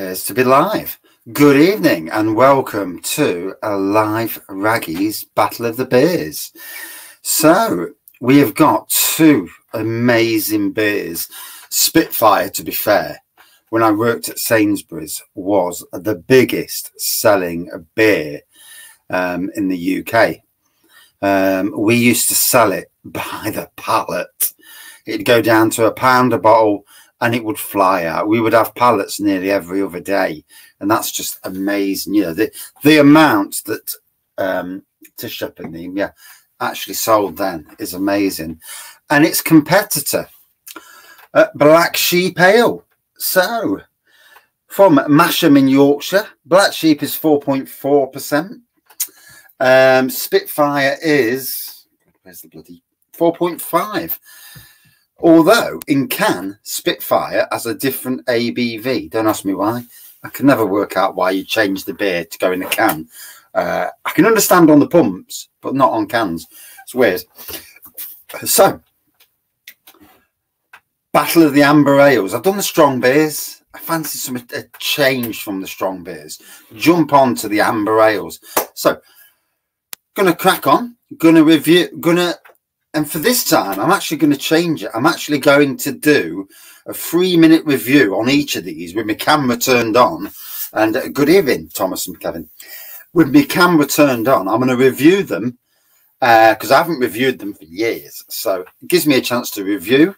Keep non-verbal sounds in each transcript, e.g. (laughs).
appears to be live. Good evening and welcome to a live Wraggys Battle of the Beers. So we have got two amazing beers. Spitfire, to be fair, when I worked at Sainsbury's, was the biggest selling beer um, in the UK. Um, we used to sell it (laughs) by the pallet. It'd go down to a pound a bottle and it would fly out. We would have pallets nearly every other day, and that's just amazing. You know the the amount that um, Shepherd Neame, yeah, actually sold then is amazing, and its competitor, uh, Black Sheep Ale. So from Masham in Yorkshire, Black Sheep is four point four percent. Um, Spitfire is where's the bloody four point five. Although in can, Spitfire has a different ABV. Don't ask me why. I can never work out why you change the beer to go in the can. Uh, I can understand on the pumps, but not on cans. It's weird. So, Battle of the Amber Ales. I've done the strong beers. I fancy some a change from the strong beers. Jump on to the Amber Ales. So, gonna crack on. Gonna review. Gonna and for this time, I'm actually going to change it. I'm actually going to do a three minute review on each of these with my camera turned on. And uh, good evening, Thomas and Kevin. With my camera turned on, I'm going to review them because uh, I haven't reviewed them for years. So it gives me a chance to review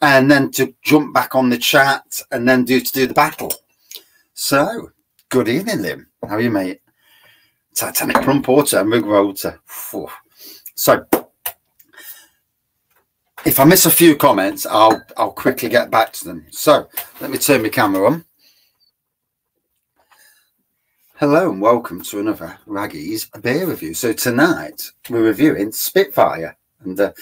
and then to jump back on the chat and then do to do the battle. So good evening, Liam. How are you, mate? Titanic Plum Porter and Rig Rotor. So if I miss a few comments, I'll I'll quickly get back to them. So let me turn my camera on. Hello and welcome to another Wraggy's beer review. So tonight we're reviewing Spitfire, and uh,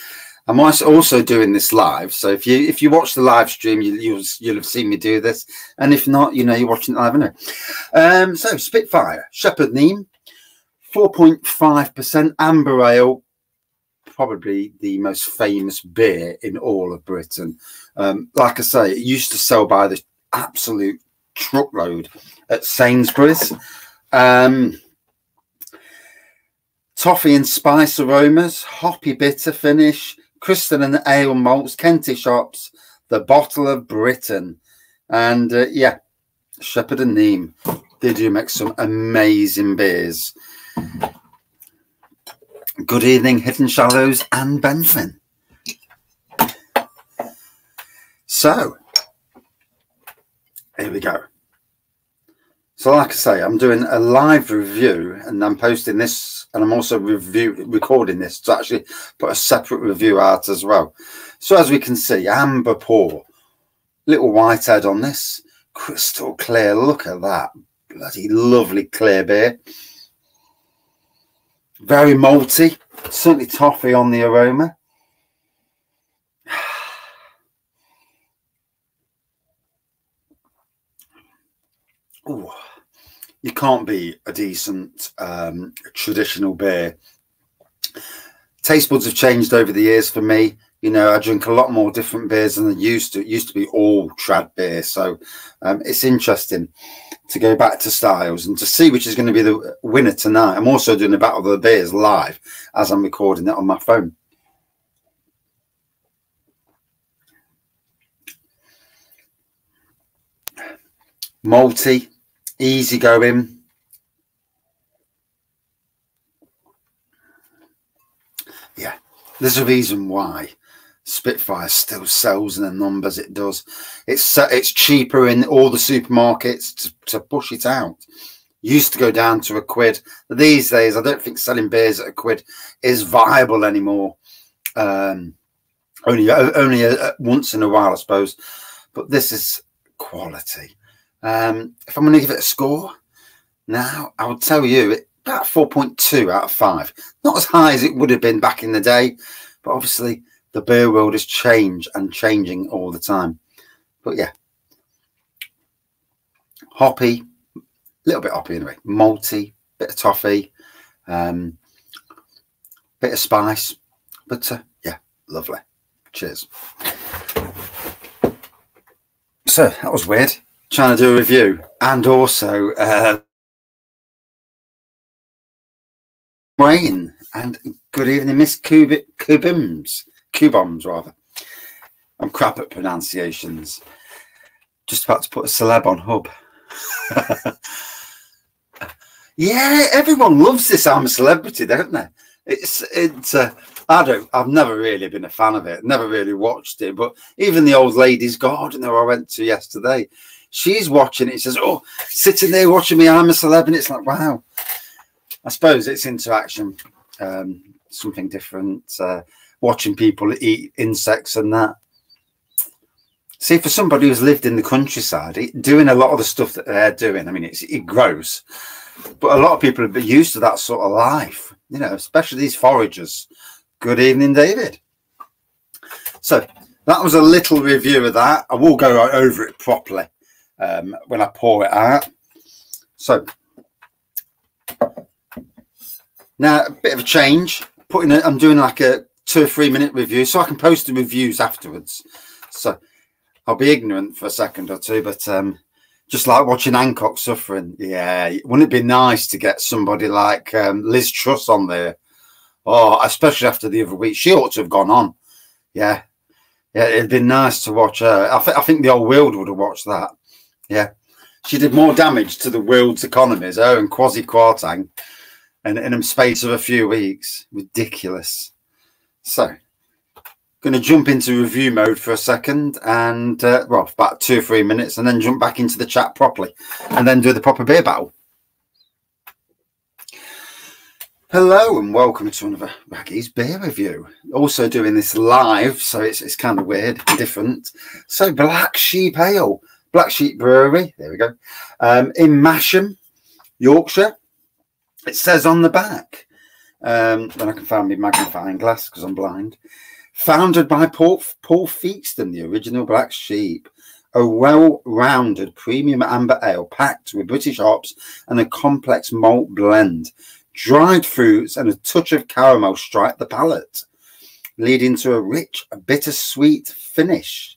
I'm also doing this live. So if you if you watch the live stream, you, you'll you'll have seen me do this, and if not, you know you're watching live. Anyway. Um, so Spitfire, Shepherd Neame, four point five percent amber ale, probably the most famous beer in all of Britain. Um, like I say, it used to sell by the absolute truckload at Sainsbury's. Um, toffee and spice aromas, hoppy bitter finish, crystal and ale malts, Kentish hops, the bottle of Britain. And uh, yeah, Shepherd and Neame. They do make some amazing beers. Good evening, Hidden Shallows and Benjamin. So, here we go. So, like I say, I'm doing a live review and I'm posting this, and I'm also review recording this to actually put a separate review out as well. So, as we can see, amber pour, little whitehead on this, crystal clear. Look at that, bloody lovely clear beer. Very malty, certainly toffee on the aroma. (sighs) Ooh, you can't be a decent um, traditional beer. Taste buds have changed over the years for me. You know, I drink a lot more different beers than I used to. It used to be all trad beer. So um, it's interesting to go back to styles and to see which is going to be the winner tonight. I'm also doing the battle of the beers live as I'm recording it on my phone. Multi, easy going. Yeah, there's a reason why Spitfire still sells in the numbers it does. It's it's cheaper in all the supermarkets to, to push it out. Used to go down to a quid. These days, I don't think selling beers at a quid is viable anymore. Um, only only once in a while, I suppose. But this is quality. Um, if I'm going to give it a score now, I would tell you it, about 4.2 out of 5. Not as high as it would have been back in the day, but obviously the beer world is change and changing all the time. But yeah, hoppy, a little bit hoppy anyway, malty, bit of toffee, um, bit of spice, but uh, yeah, lovely. Cheers. So that was weird. trying to do a review and also uh, Wayne and good evening, Miss Cub- Cubums, Cubombs rather. I'm crap at pronunciations. Just about to put a celeb on hub. (laughs) yeah, everyone loves this. I'm a celebrity, don't they? It's it's. Uh, I don't. I've never really been a fan of it. Never really watched it. But even the old lady's garden that I went to yesterday, she's watching it. Says, "Oh, sitting there watching me. I'm a celeb," and it's like, wow. I suppose it's interaction, um, something different. Uh, watching people eat insects and that. See, for somebody who's lived in the countryside, it, doing a lot of the stuff that they're doing, I mean, it's it gross, but a lot of people have been used to that sort of life, you know, especially these foragers. Good evening, David. So that was a little review of that. I will go over it properly um, when I pour it out. So now a bit of a change. Putting it, I'm doing like a two or three minute review, so I can post the reviews afterwards. So I'll be ignorant for a second or two, but um, just like watching Hancock suffering. Yeah, wouldn't it be nice to get somebody like um, Liz Truss on there? Oh, especially after the other week, she ought to have gone on. Yeah, yeah, it'd been nice to watch her. I, th I think the old world would have watched that. Yeah, she did more damage to the world's economies, her and Kwasi Kwarteng, and in a space of a few weeks. Ridiculous. So, going to jump into review mode for a second and, uh, well, about two or three minutes, and then jump back into the chat properly, and then do the proper beer battle. Hello and welcome to another Wraggy's beer review. Also doing this live, so it's, it's kind of weird, different. So Black Sheep Ale, Black Sheep Brewery, there we go, um, in Masham, Yorkshire. It says on the back, um, then I can find my magnifying glass because I'm blind. Founded by Paul, Paul Theakston, the original Black Sheep, a well-rounded premium amber ale packed with British hops and a complex malt blend. Dried fruits and a touch of caramel strike the palate, leading to a rich, bittersweet finish.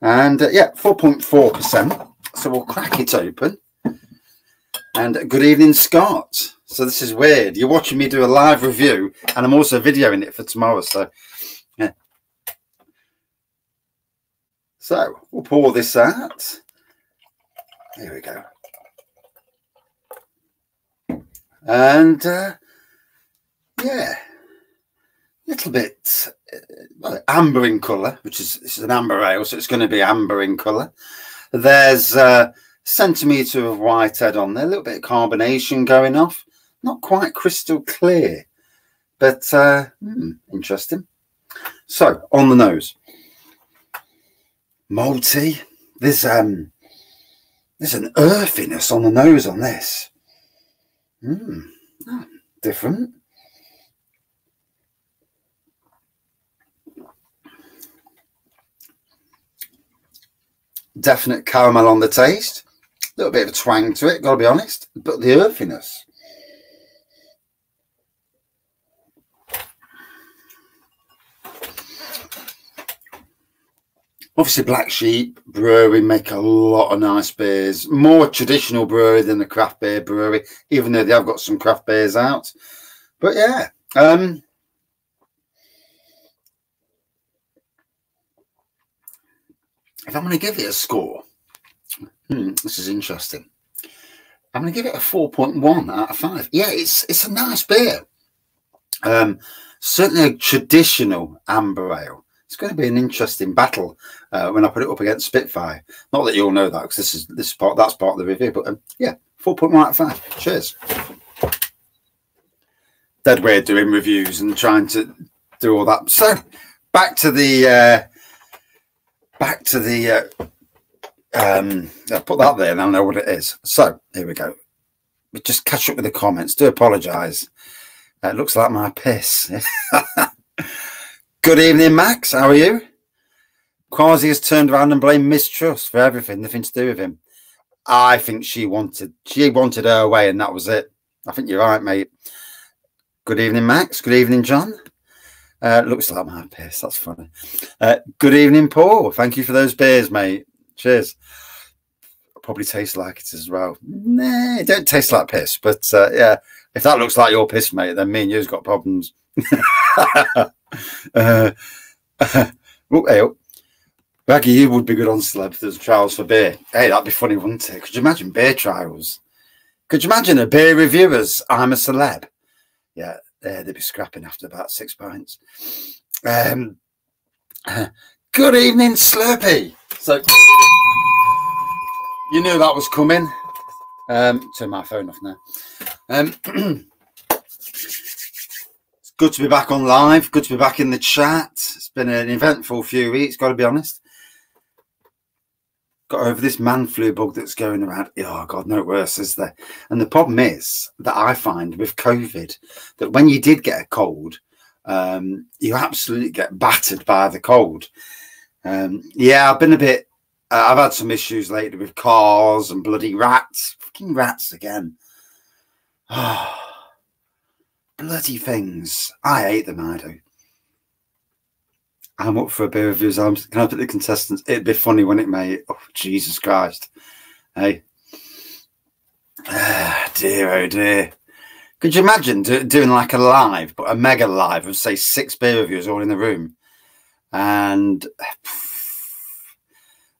And uh, yeah, 4.4%. So we'll crack it open. And good evening, Scott. So this is weird. You're watching me do a live review, and I'm also videoing it for tomorrow. So, yeah. So we'll pour this out. Here we go. And uh, yeah, a little bit uh, well, amber in colour, which is is an amber ale, so it's going to be amber in colour. There's uh, centimetre of white whitehead on there, a little bit of carbonation going off. Not quite crystal clear, but uh, hmm, interesting. So on the nose, malty. There's um, there's an earthiness on the nose on this. Hmm, oh, different. Definite caramel on the taste. A little bit of a twang to it, got to be honest. But the earthiness. Obviously, Black Sheep Brewery make a lot of nice beers. More traditional brewery than the craft beer brewery, even though they have got some craft beers out. But yeah, um, if I'm going to give it a score, hmm, this is interesting. I'm going to give it a 4.1 out of 5. Yeah, it's it's a nice beer. Um, certainly a traditional amber ale it's going to be an interesting battle uh, when I put it up against Spitfire. Not that you all know that because this is this is part that's part of the review, but um, yeah, four point one out of five. Cheers. Dead way of doing reviews and trying to do all that. So back to the uh, back to the. Uh, um, I'll put that there and I'll know what it is. So here we go. We just catch up with the comments. Do apologise. Uh, it looks like my piss. (laughs) Good evening, Max. How are you? Kwasi has turned around and blamed mistrust for everything, nothing to do with him. I think she wanted she wanted her way, and that was it. I think you're right, mate. Good evening, Max. Good evening, John. Uh, looks like my piss. That's funny. Uh, good evening, Paul. Thank you for those beers, mate. Cheers. probably tastes like it as well. Nah, it don't taste like piss, but uh, yeah, if that looks like your piss, mate, then me and you's got problems. (laughs) uh, uh, (laughs) oh, hey, oh. You would be good on celeb there's trials for beer. Hey, that'd be funny, wouldn't it? Could you imagine beer trials? Could you imagine a beer reviewers? I'm a celeb. Yeah, uh, they'd be scrapping after about six pints. Um, (sniffs) good evening, Slurpee. So you knew that was coming. Um, turn my phone off now. Um, (clears throat) it's good to be back on live. Good to be back in the chat. It's been an eventful few weeks. Got to be honest. Got over this man flu bug that's going around. Oh God, no worse is there. And the problem is that I find with COVID that when you did get a cold, um, you absolutely get battered by the cold. Um, yeah, I've been a bit uh, I've had some issues lately with cars and bloody rats. Fucking rats again. Oh, (sighs) bloody things. I hate them, I do. I'm up for a beer reviews. I'm, can I put the contestants? It'd be funny, wouldn't it, mate? Oh, Jesus Christ. Hey. Ah, dear, oh dear. Could you imagine do, doing like a live, but a mega live of, say, six beer reviews all in the room? And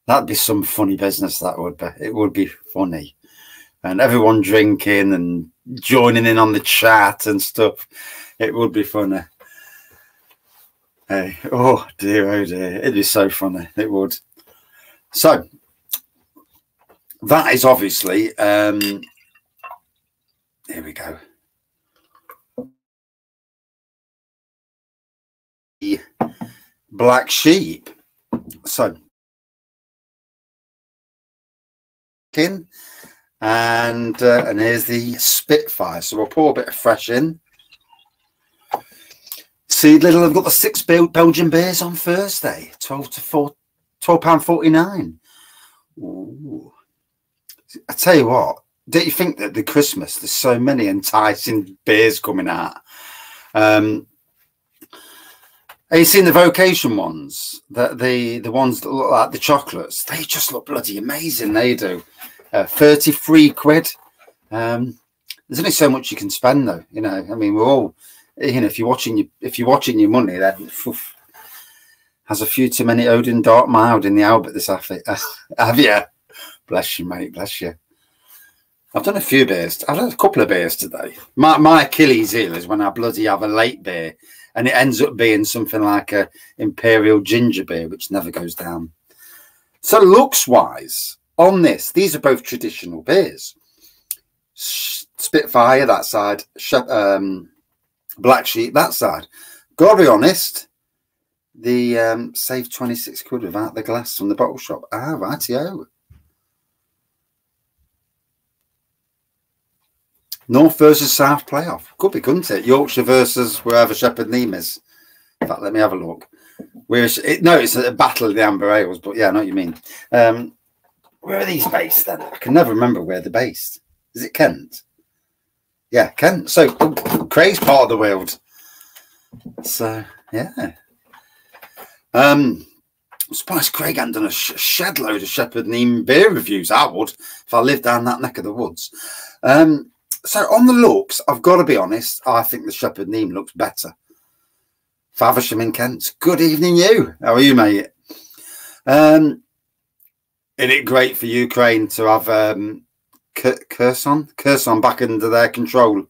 That'd be some funny business. That would be. It would be funny, and everyone drinking and joining in on the chat and stuff. It would be funny. Hey, oh dear, oh dear, it'd be so funny. It would. So that is obviously. Um, here we go. Black sheep. So in. And uh, and here's the Spitfire. So we'll pour a bit of fresh in. See, little, I've got the six Belgian beers on Thursday, 12 to 4, 12 pound 49. Ooh. I tell you what, don't you think that the Christmas, there's so many enticing beers coming out? Um, have you seen the vocation ones? That the the ones that look like the chocolates, they just look bloody amazing. They do. Uh, 33 quid. Um, there's only so much you can spend though, you know. I mean, we're all you know, if you're watching your if you're watching your money, then has a few too many Odin Dark Mild in the Albert this outfit. (laughs) have you? Bless you, mate. Bless you. I've done a few beers. I've done a couple of beers today. My my Achilles heel is when I bloody have a late beer and it ends up being something like a imperial ginger beer, which never goes down. So looks wise, on this, these are both traditional beers. Spitfire that side, um, Black Sheep that side. Gotta be honest, the um, save 26 quid without the glass from the bottle shop. Ah, rightio. North versus South playoff. Could be, couldn't it? Yorkshire versus wherever Shepherd Neame is. In fact, let me have a look. Where's it, no, it's a battle of the Amber Ales, but yeah, I know what you mean. Um, where are these based then? I can never remember where they're based. Is it Kent? Yeah, Kent. So Craig's part of the world. So yeah. Um I'm surprised Craig hadn't done a sh shed load of Shepherd Neame beer reviews. I would if I lived down that neck of the woods. Um, so on the looks, I've got to be honest, I think the Shepherd Neame looks better. Faversham in Kent. Good evening, you. How are you, mate? Um, isn't it great for Ukraine to have um, Kherson, Kherson back under their control?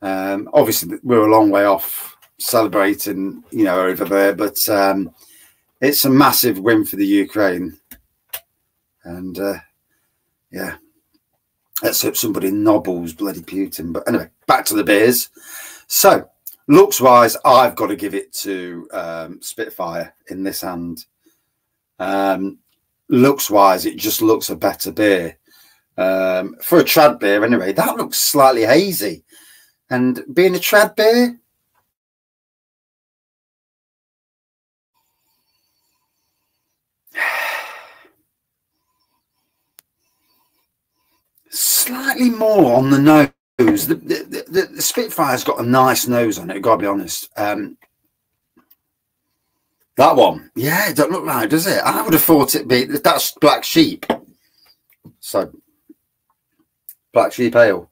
Um, obviously, we're a long way off celebrating, you know, over there, but um, it's a massive win for the Ukraine. And uh, yeah, let's hope somebody nobbles bloody Putin. But anyway, back to the beers. So, looks wise, I've got to give it to um, Spitfire in this hand. Um, looks wise, it just looks a better beer. Um, for a trad beer, anyway, that looks slightly hazy. And being a trad beer, slightly more on the nose. The, the, the, the Spitfire's got a nice nose on it, got to be honest. Um, that one. Yeah, it don't look like, does it? I would have thought it'd be that's black sheep. So, black sheep ale.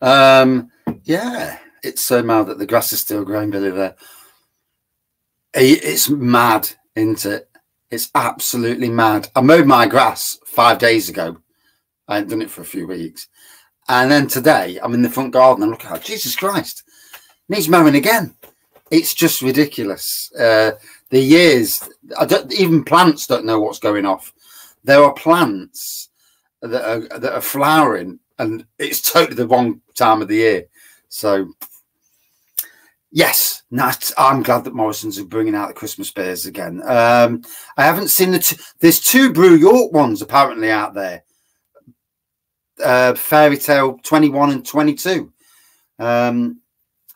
Um, yeah, it's so mad that the grass is still growing, Billy. There, it's mad, isn't it? It's absolutely mad. I mowed my grass five days ago. I hadn't done it for a few weeks. And then today, I'm in the front garden and look at Jesus Christ, needs mowing again. It's just ridiculous. Uh, the years, I don't, even plants don't know what's going off. There are plants that are, that are flowering, and it's totally the wrong time of the year. So Yes, I'm glad that Morrison's are bringing out the Christmas beers again. Um, I haven't seen the. There's two Brew York ones apparently out there. Uh, Fairy Tale 21 and 22. Um,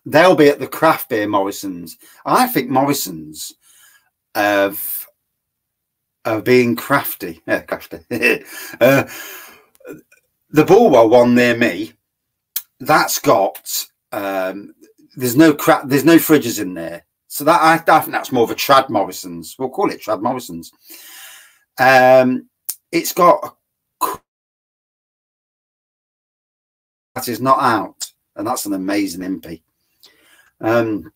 they'll be at the craft beer Morrison's. I think Morrison's of of being crafty. (laughs) Yeah, crafty. (laughs) uh, the Bulwell one near me, that's got um, there's no crap. There's no fridges in there. So that I, I, think that's more of a Trad Morrison's. We'll call it Trad Morrison's. Um, it's got is not out, and that's an amazing MP. Um,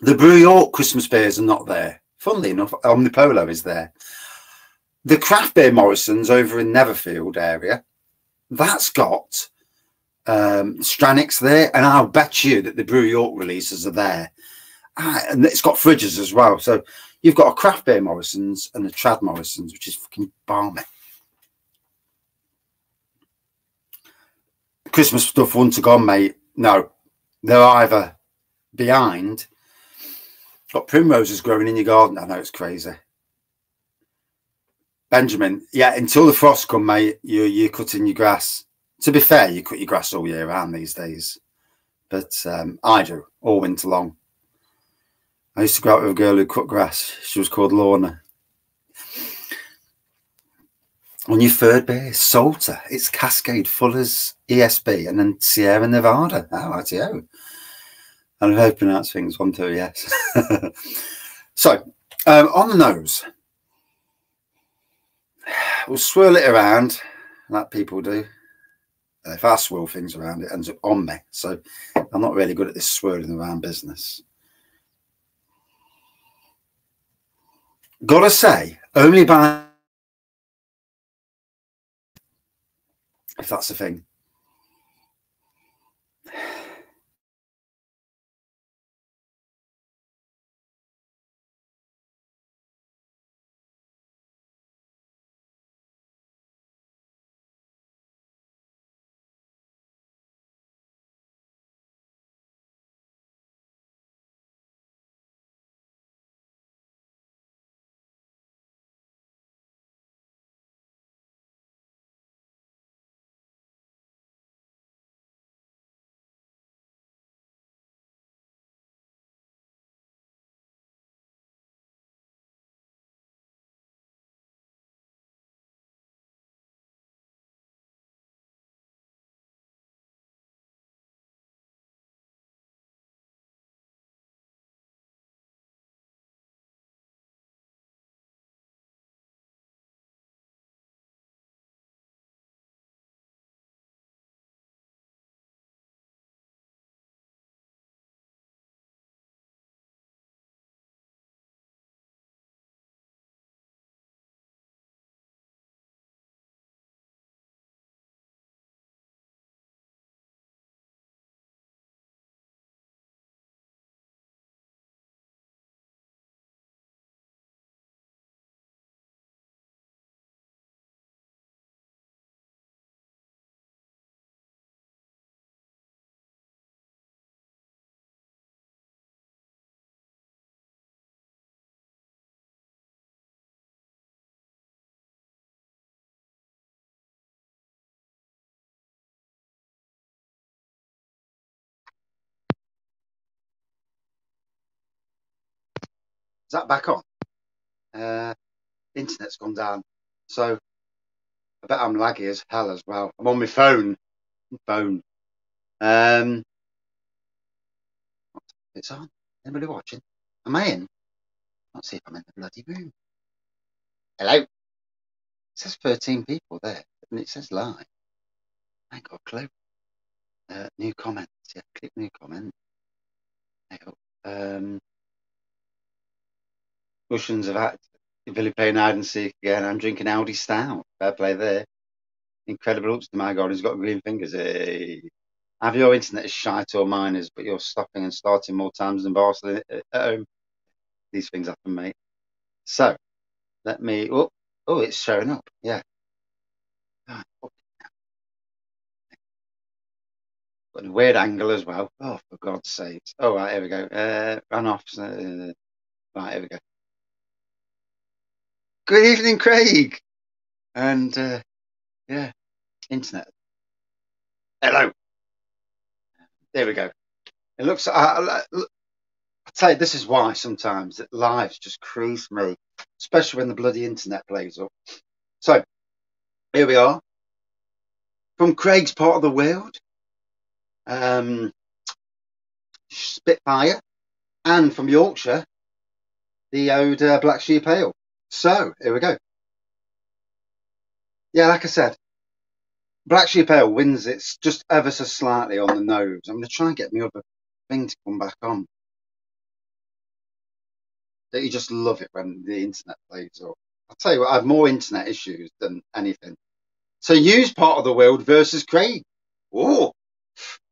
the Brew York Christmas beers are not there. Funnily enough, Omnipollo is there. The craft beer Morrison's over in Netherfield area, that's got um, Stranix there, and I'll bet you that the Brew York releases are there. Ah, and it's got fridges as well. So you've got a craft beer Morrison's and a Trad Morrison's, which is fucking balmy. Christmas stuff once gone, mate. No, they're either behind. Got primroses growing in your garden. I know it's crazy. Benjamin, yeah, until the frost come, mate, you you're cutting your grass. To be fair, you cut your grass all year round these days, but um, I do all winter long. I used to go out with a girl who cut grass. She was called Lorna. On your third base, Salter, it's Cascade, Fuller's, ESB, and then Sierra Nevada. Oh, ITO. And I'm hoping that's things one, two, yes. (laughs) so, um, on the nose, we'll swirl it around like people do if I swirl things around, it ends up on me. So I'm not really good at this swirling around business. Gotta say, only by if that's a thing. That back on? Uh, internet's gone down. So I bet I'm laggy as hell as well. I'm on my phone. Phone. Um, it's on. Anybody watching? Am I in? Let's see if I'm in the bloody room. Hello. It says 13 people there. and it says live. I ain't got a clue. Uh, new comments. Yeah, click new comment. Um, Have had Billy playing hide and seek again. I'm drinking Audi Stout. Fair play there. Incredible ups to my God. He's got green fingers. Hey. Have your internet shite or mine is, but you're stopping and starting more times than Barcelona at home. These things happen, mate. So, let me. Oh, oh, it's showing up. Yeah. Got a weird angle as well. Oh, for God's sake. Oh, right, here we go. Uh, run off. Uh, right, here we go. Good evening, Craig. And, uh, yeah, internet. Hello. There we go. It looks. I, I, I tell you, this is why sometimes lives just crease me, especially when the bloody internet plays up. So here we are from Craig's part of the world, um, Spitfire, and from Yorkshire, the old uh, Black Sheep Ale. So here we go. Yeah, like I said, Black Sheep Ale wins it's just ever so slightly on the nose. I'm going to try and get my other thing to come back on. Don't you just love it when the internet plays up? I'll tell you what, I have more internet issues than anything. So use part of the world versus Craig. Oh,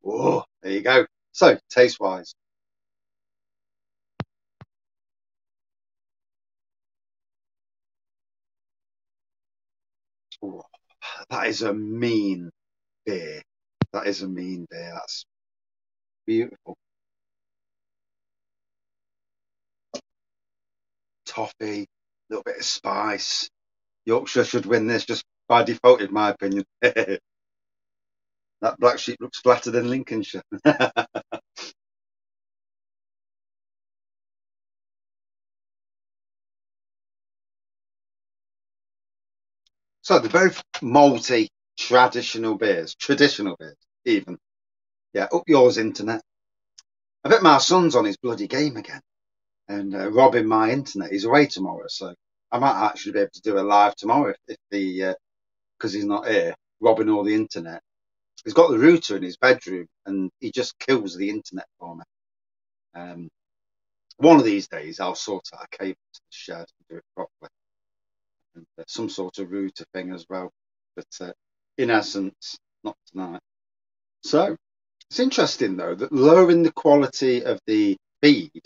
oh, there you go. So taste wise. That is a mean beer. That is a mean beer. That's beautiful. Toffee, a little bit of spice. Yorkshire should win this just by default, in my opinion. (laughs) that black sheep looks flatter than Lincolnshire. (laughs) so they're both malty traditional beers, traditional beers, even. Yeah, up yours, internet. I bet my son's on his bloody game again and uh, robbing my internet. He's away tomorrow, so I might actually be able to do a live tomorrow if, if the because uh, he's not here, robbing all the internet. He's got the router in his bedroom, and he just kills the internet for me. Um, one of these days, I'll sort out a cable to the shed and do it properly, and uh, some sort of router thing as well. But uh, in essence, not tonight. So it's interesting though that lowering the quality of the feed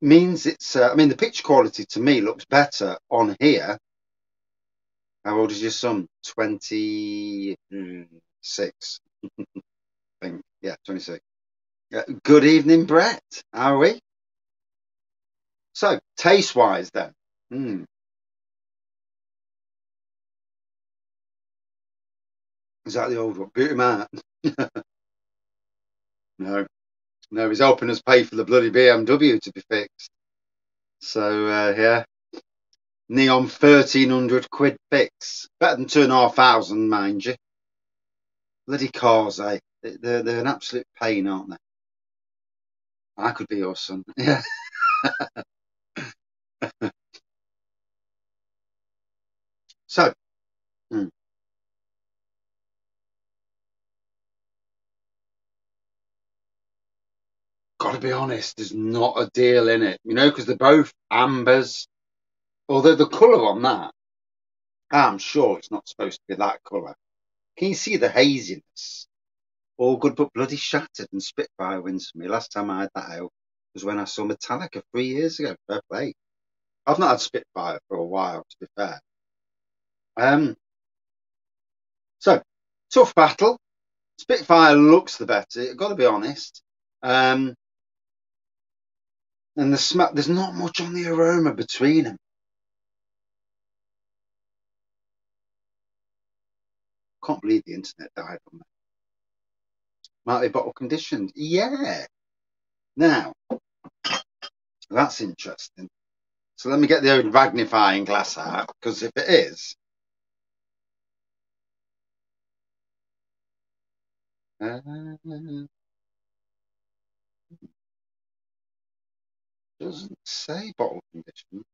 means it's, uh, I mean, the picture quality to me looks better on here. How old is your son? 26. I (laughs) think, yeah, 26. Uh, good evening, Brett. How are we? So, taste wise, then. Mm. Is that the old one? Boot him out. no. No, he's helping us pay for the bloody BMW to be fixed. So, uh, yeah. Neon 1300 quid fix. Better than two and a half thousand, mind you. Bloody cars, eh? They're, they're an absolute pain, aren't they? I could be your son. (laughs) Yeah. So, got to be honest, there's not a deal in it, you know, because they're both ambers. Although the colour on that, I'm sure it's not supposed to be that colour. Can you see the haziness? All good but bloody shattered and Spitfire wins for me. Last time I had that ale was when I saw Metallica three years ago. Fair play. I've not had Spitfire for a while, to be fair. Um, so, tough battle. Spitfire looks the better, I've got to be honest. Um, and the smell, there's not much on the aroma between them. Can't believe the internet died on that. Might be bottle conditioned. Yeah. Now, that's interesting. So let me get the old magnifying glass out, because if it is, uh, doesn't say bottle condition.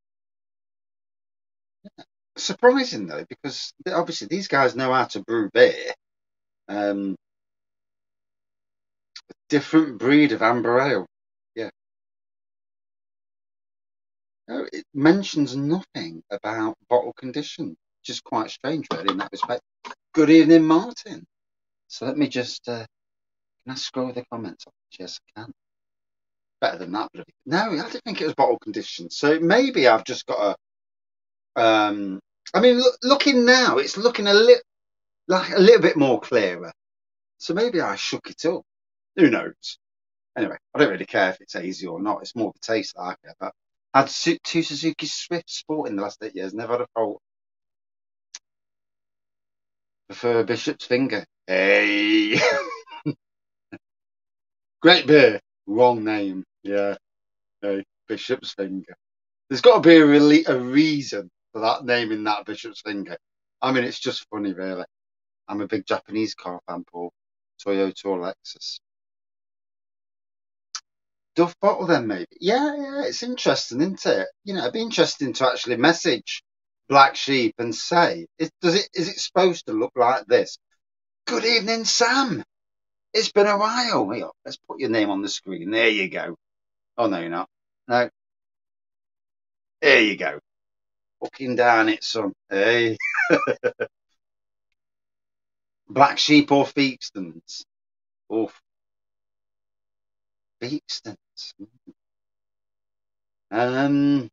Yeah. surprising though, because obviously these guys know how to brew beer. Um, different breed of amber ale. Yeah. No, it mentions nothing about bottle condition, which is quite strange, really, in that respect. Good evening, Martin. So let me just, uh, can I scroll the comments? Yes, I can. Better than that, bloody. No, I didn't think it was bottle condition. So maybe I've just got a, um, I mean, look, looking now, it's looking a little, like a little bit more clearer. So maybe I shook it up. Who knows? Anyway, I don't really care if it's easy or not. It's more the taste that I care about. Had two Suzuki Swift Sport in the last eight years. Never had a fault. Prefer Bishop's Finger. Hey. (laughs) Great beer. Wrong name. Yeah. Hey, Bishop's Finger. There's got to be a, really, a reason for that name in that Bishop's Finger. I mean, it's just funny, really. I'm a big Japanese car fan, Paul. Toyota or Lexus. Duff bottle then maybe. Yeah, yeah, it's interesting, isn't it? You know, it'd be interesting to actually message Black Sheep and say, is, does it is it supposed to look like this? Good evening, Sam. It's been a while. Here, let's put your name on the screen. There you go. Oh no, you're not. No. There you go. Looking down it, son. Hey. (laughs) Black Sheep or Theakstons? Oof. Theakstons. Um,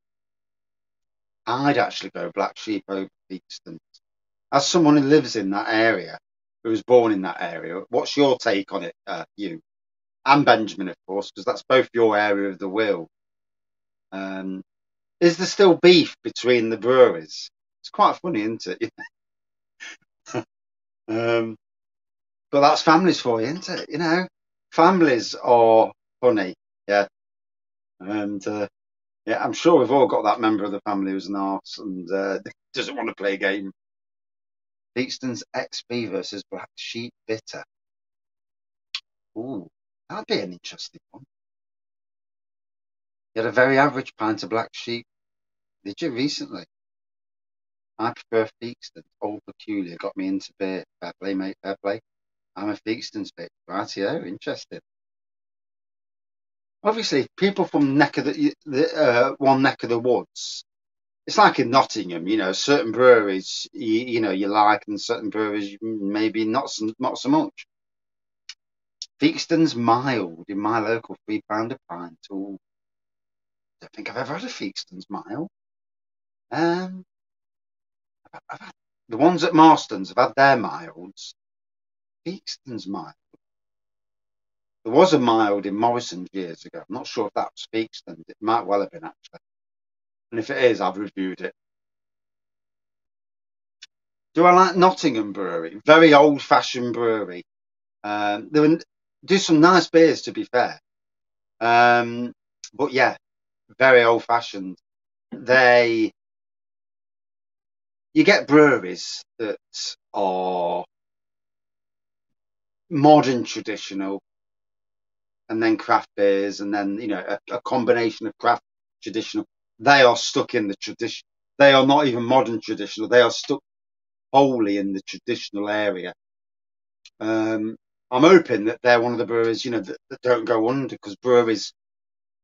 I'd actually go Black Sheep over Theakstons. As someone who lives in that area, who was born in that area, what's your take on it, uh, you? And Benjamin, of course, because that's both your area of the wheel. Um, is there still beef between the breweries? It's quite funny, isn't it? (laughs) um, but that's families for you, isn't it? You know, families are funny, yeah. And uh, yeah, I'm sure we've all got that member of the family who's an arse and uh, (laughs) doesn't want to play a game. Theakstons XB versus Black Sheep Bitter. Ooh, that'd be an interesting one. You had a very average pint of Black Sheep. Did you recently? I prefer Theakstons. Old Peculier got me into beer. Fair play, mate. Fair play. I'm a Theakstons bit. Right, interesting obviously people from neck of the, the uh, one neck of the woods it's like in Nottingham, you know, certain breweries you, you, know you like, and certain breweries maybe not so, not so much. Theakstons mild in my local three pound a pint. Ooh, I don't think I've ever had a Theakstons mild. Um, I've, I've had, the ones at Marston's have had their milds. Theakstons mild. There was a mild in Morrison's years ago. I'm not sure if that was then. It might well have been actually. And if it is, I've reviewed it. Do I like Nottingham Brewery? Very old fashioned brewery. Um, they do some nice beers to be fair. Um, but yeah, very old fashioned. They you get breweries that are modern traditional and then craft beers, and then you know a, a combination of craft traditional. They are stuck in the tradition. They are not even modern traditional. They are stuck wholly in the traditional area. Um, I'm hoping that they're one of the breweries, you know, that, that don't go under because breweries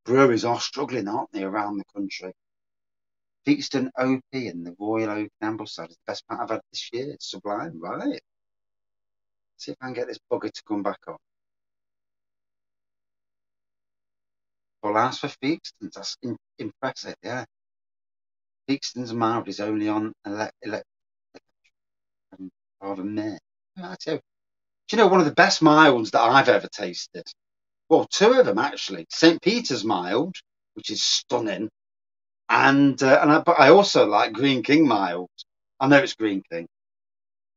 breweries are struggling, aren't they, around the country? Theakston OP and the Royal Oak Ambleside is the best part I've had this year. It's sublime, right? See if I can get this bugger to come back on. As for Theakstons, that's in, impressive, yeah. Theakstons mild is only on elect, elect, rather than Do you know one of the best milds that I've ever tasted? Well, two of them actually. St. Peter's mild, which is stunning, and uh, and I, but I also like Greene King mild. I know it's Greene King,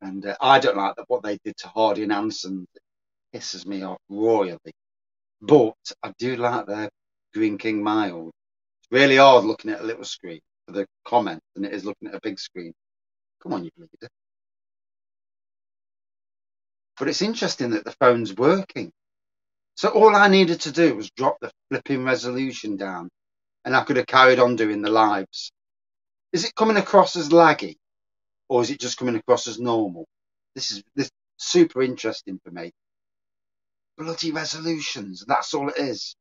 and uh, I don't like what they did to Hardy and Hanson. It pisses me off royally. But I do like their Greene King mild. It's really hard looking at a little screen for the comment than it is looking at a big screen. Come on, you bleeder. But it's interesting that the phone's working. So all I needed to do was drop the flipping resolution down and I could have carried on doing the lives. Is it coming across as laggy? or is it just coming across as normal? This is this super interesting for me. Bloody resolutions, that's all it is.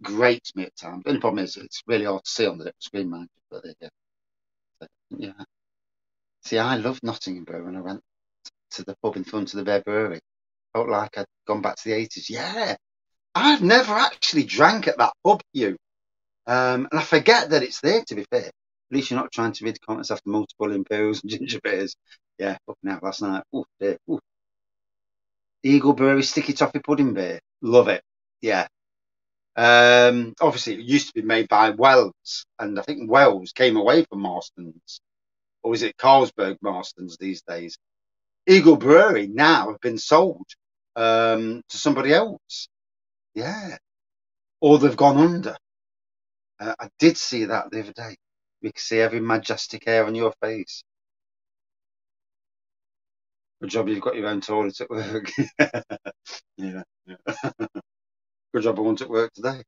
It grates me at times. The only problem is it's really hard to see on the screen, man. But yeah. yeah. See, I loved Nottingham Brewery when I went to the pub in front of the Bear Brewery. Felt like I'd gone back to the 80s. Yeah. I've never actually drank at that pub, you. Um, and I forget that it's there, to be fair. At least you're not trying to read comments after multiple imperials and (laughs) ginger beers. Yeah, fucking hell, last night. Ooh, dear. Ooh. Eagle Brewery Sticky Toffee Pudding Beer. Love it. Yeah. Um, obviously, it used to be made by Wells, and I think Wells came away from Marston's. Or is it Carlsberg Marston's these days? Eagle Brewery now have been sold um, to somebody else. Yeah. Or they've gone under. Uh, I did see that the other day. We can see every majestic hair on your face. Good job you've got your own toilet at work. (laughs) yeah. yeah. (laughs) Good job I wasn't at work today.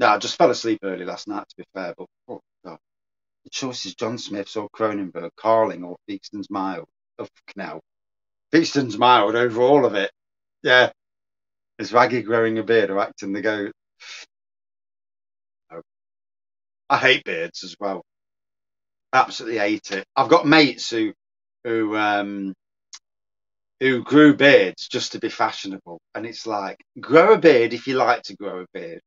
No, I just fell asleep early last night, to be fair, but oh, God. The choice is John Smith's or Kronenbourg, Carling or Theakston's Mild. Oh, now. Theakston's Mild over all of it. Yeah. Is Wraggy growing a beard or acting the goat? I hate beards as well. Absolutely hate it. I've got mates who who um who grew beards just to be fashionable. And it's like, grow a beard if you like to grow a beard.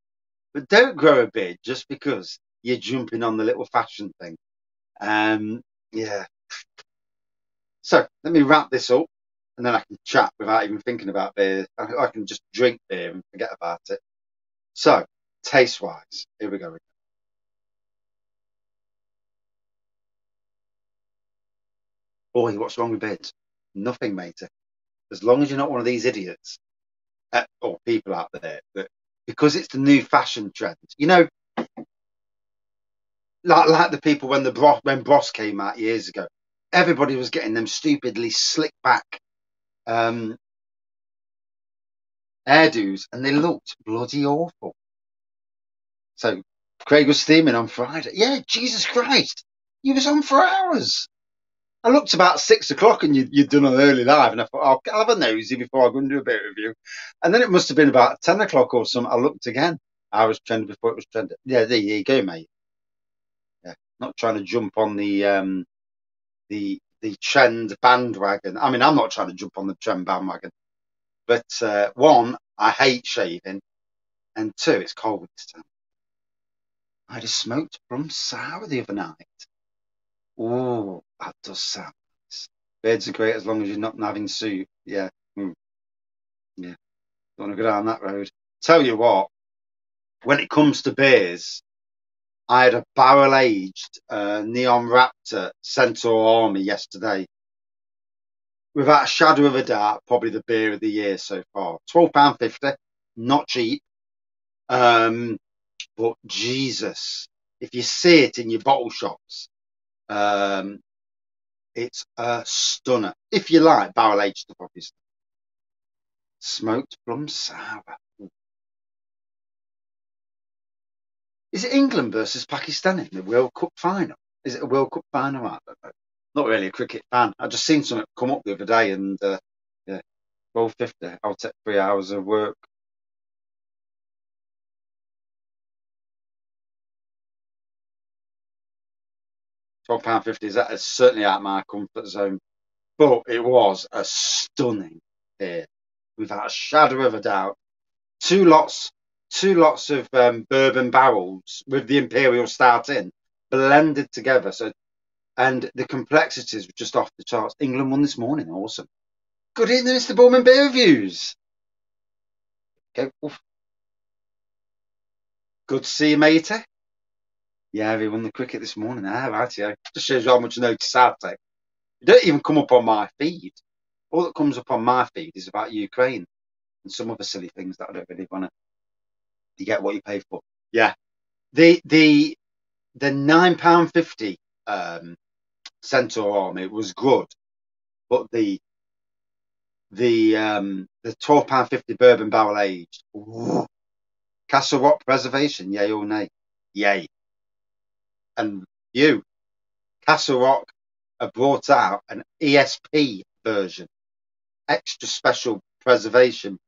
But don't grow a beard just because you're jumping on the little fashion thing. Um yeah. So let me wrap this up and then I can chat without even thinking about beer. I, can just drink beer and forget about it. So, taste wise, here we go. Boy, what's wrong with beds? Nothing, matey. As long as you're not one of these idiots uh, or people out there that because it's the new fashion trend. You know, like like the people when the Bros, when Bros came out years ago, everybody was getting them stupidly slick back um, hairdos, and they looked bloody awful. So Craig was steaming on Friday. Yeah, Jesus Christ, he was on for hours. I looked about six o'clock and you, you'd done an early live, and I thought, I'll have a nosy before I go and do a bit of review. And then it must have been about 10 o'clock or something. I looked again. I was trending before it was trending. Yeah, there you go, mate. Yeah, not trying to jump on the um, the the trend bandwagon. I mean, I'm not trying to jump on the trend bandwagon, but uh, one, I hate shaving, and two, it's cold this time. I just smoked plum sour the other night. Oh, that does sound nice. Are great as long as you're not having soup. Yeah. Mm. Yeah. Don't want to go down that road. Tell you what, when it comes to beers, I had a barrel aged uh, Neon Raptor Centaur Army yesterday. Without a shadow of a doubt, probably the beer of the year so far. £12.50, not cheap. Um, but Jesus, if you see it in your bottle shops, um, it's a stunner. If you like barrel aged stuff, obviously. Smoked plum sour. Is it England versus Pakistan in the World Cup final? Is it a World Cup final? I don't know. Not really a cricket fan. I just seen something come up the other day, and uh, yeah, twelve fifty. I'll take three hours of work. Twelve pound fifty is that is certainly out of my comfort zone, but it was a stunning beer, without a shadow of a doubt. Two lots two lots of um, bourbon barrels with the imperial stout in, blended together. So, and the complexities were just off the charts. England won this morning. Awesome. Good evening, Mr. Bowman Beer Reviews. Okay. Oof. Good to see you, matey. Yeah, we won the cricket this morning. Ah, right, yeah. Just shows you how much notice I take. It don't even come up on my feed. All that comes up on my feed is about Ukraine and some other silly things that I don't really want to you get what you pay for. Yeah. The the the nine pound fifty um Centaur Army was good, but the the um the twelve pound fifty bourbon barrel aged Castle Rock preservation, yay or nay? Yay. And you, Castle Rock, have brought out an ESP version, extra special preservation,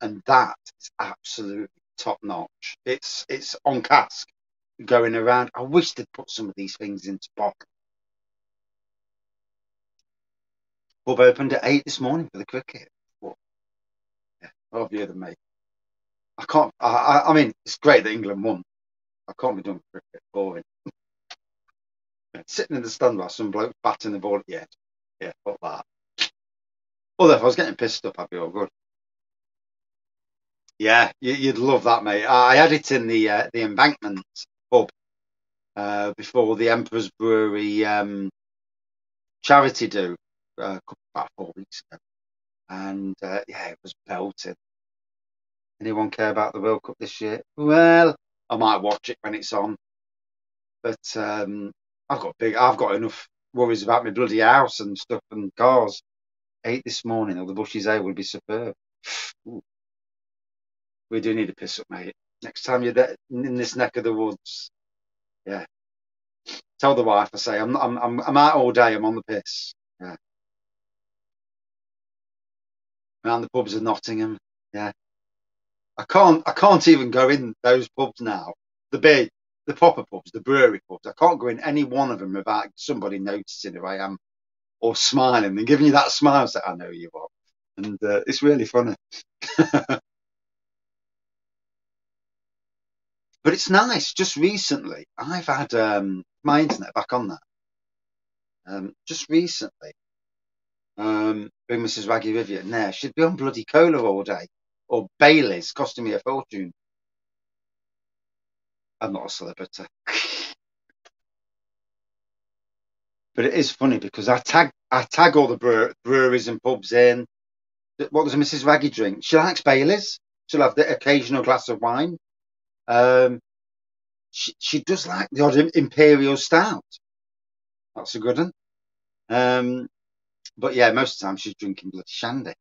and that is absolutely top notch. It's it's on cask going around. I wish they'd put some of these things into bottle. Pub opened at eight this morning for the cricket. What? Yeah, heavier than me. I can't. I, I mean, it's great that England won. I can't be doing cricket. Boring. (laughs) Sitting in the stand while some bloke batting the ball at the end. Yeah, fuck that. Although if I was getting pissed up, I'd be all good. Yeah, you'd love that, mate. I had it in the uh, the embankment pub uh, before the Emperor's Brewery um, charity do uh, about four weeks ago, and uh, yeah, it was belted. Anyone care about the World Cup this year? Well, I might watch it when it's on, but um, I've got big. I've got enough worries about my bloody house and stuff and cars. Eight this morning, or the Bushes A will be superb. Ooh. (sighs) We do need a piss up, mate. Next time you're in this neck of the woods, yeah. Tell the wife I say I'm I'm I'm, I'm out all day. I'm on the piss. Yeah. Around the pubs of Nottingham. Yeah. I can't I can't even go in those pubs now. The big the proper pubs, the brewery pubs. I can't go in any one of them without somebody noticing who I am or smiling and giving you that smile. that I know you are, and uh, it's really funny. (laughs) But it's nice. Just recently, I've had um, my internet back on that. Um, just recently, um, bring Mrs. Wraggy you. Now she'd be on bloody cola all day, or Bailey's, costing me a fortune. I'm not a celebrity. (laughs) but it is funny because I tag I tag all the breweries and pubs in. What does Mrs. Wraggy drink? She likes Bailey's. She'll have the occasional glass of wine. Um, she, she does like the odd imperial stout. That's a good one. Um, but yeah, most of the time she's drinking bloody shandy.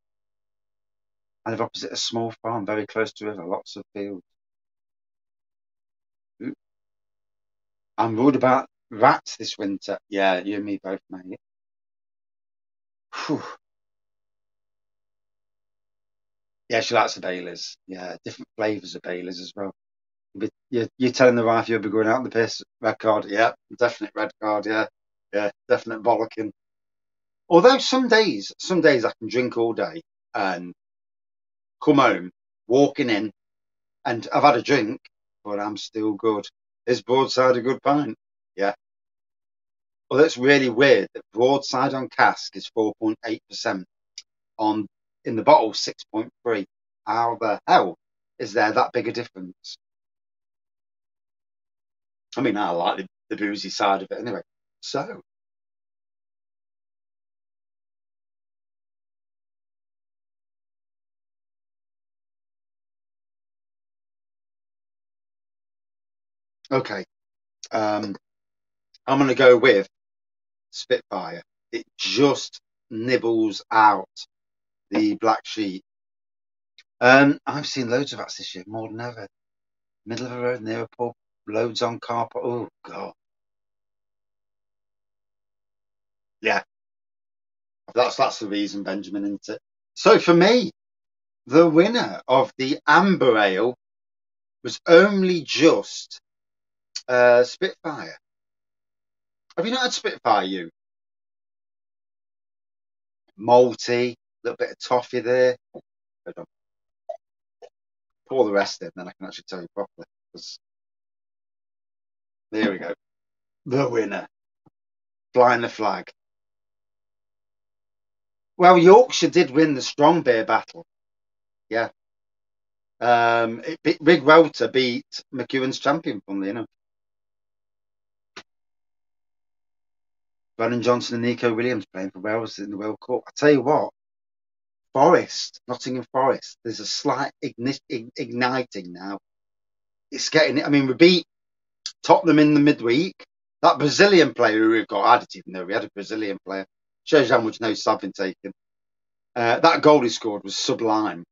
I live opposite a small farm, very close to river, lots of fields. I'm worried about rats this winter. Yeah, you and me both, mate. Whew. Yeah, she likes the Baileys. Yeah, different flavours of Baileys as well. But you're, telling the wife you'll be going out in the piss. Red card, yeah, definite red card, yeah, yeah, definite bollocking. Although some days, some days I can drink all day and come home, walking in, and I've had a drink, but I'm still good. Is broadside a good pint? Yeah. Well, that's really weird that broadside on cask is 4.8%, on in the bottle 6.3. How the hell is there that big a difference? I mean, I like the, the boozy side of it anyway. So, okay. Um, I'm going to go with Spitfire. It just nibbles out the black sheep. Um, I've seen loads of that this year, more than ever. Middle of a road near a pub, loads on carpet. Oh god. Yeah. That's that's the reason, Benjamin, isn't it? So for me, the winner of the Amber Ale was only just uh, Spitfire. Have you not had Spitfire, you? Malty, a little bit of toffee there. Pour the rest in, then I can actually tell you properly. There we go. The winner. Flying the flag. Well, Yorkshire did win the strong beer battle. Yeah. Um, it, Big Welter beat McEwan's champion, funnily enough. Brennan Johnson and Neco Williams playing for Wales in the World Cup. I tell you what, Forest, Nottingham Forest, there's a slight igniting now. It's getting, I mean, we beat Tottenham in the midweek. That Brazilian player who we've got, I didn't even know we had a Brazilian player. Shows how much notice I've been taken. Uh, that goal he scored was sublime